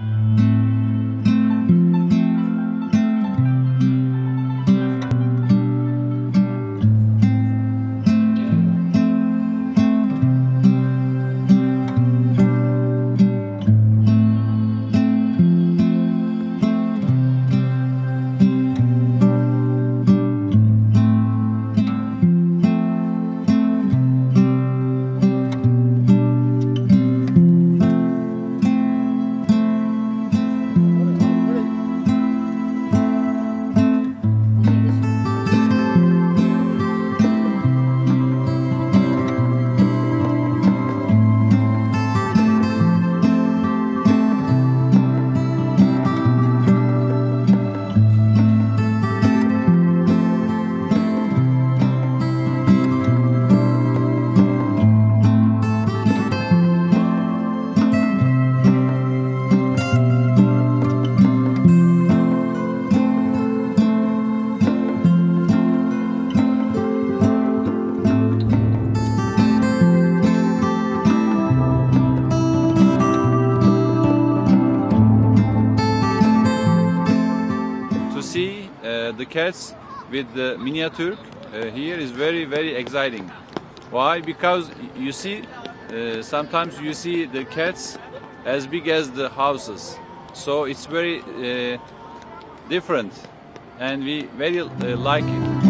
Música cats with the miniature uh, here is very very exciting. Why? Because you see uh, sometimes you see the cats as big as the houses. So it's very uh, different and we very like it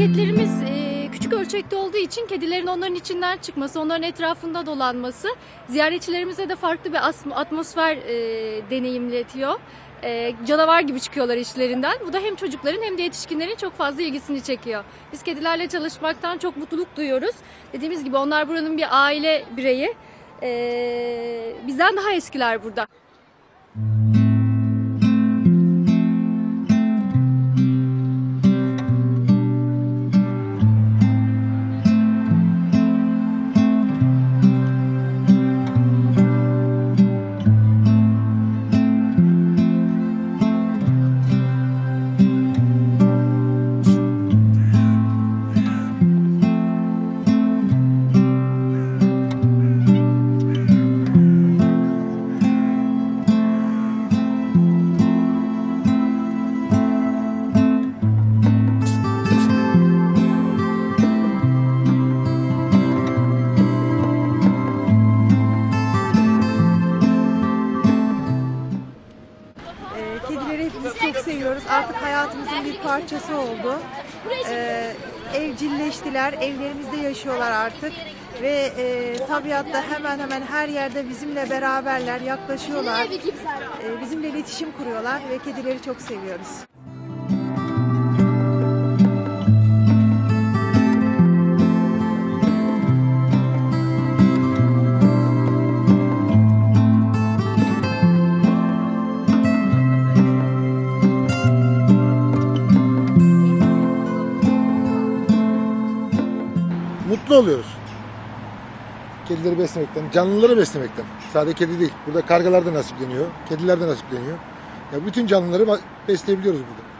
Maketlerimiz e, küçük ölçekte olduğu için kedilerin onların içinden çıkması, onların etrafında dolanması ziyaretçilerimize de farklı bir atmosfer e, deneyimletiyor. E, canavar gibi çıkıyorlar işlerinden. Bu da hem çocukların hem de yetişkinlerin çok fazla ilgisini çekiyor. Biz kedilerle çalışmaktan çok mutluluk duyuyoruz. Dediğimiz gibi onlar buranın bir aile bireyi. Bizden daha eskiler burada. Artık hayatımızın bir parçası oldu. Ee, evcilleştiler, evlerimizde yaşıyorlar artık. Ve e, tabiatta hemen hemen her yerde bizimle beraberler, yaklaşıyorlar. Ee, bizimle iletişim kuruyorlar ve kedileri çok seviyoruz. Mutlu oluyoruz. Kedileri beslemekten, canlıları beslemekten. Sadece kedi değil. Burada kargalar da nasipleniyor, kediler de nasipleniyor. Ya bütün canlıları besleyebiliyoruz burada.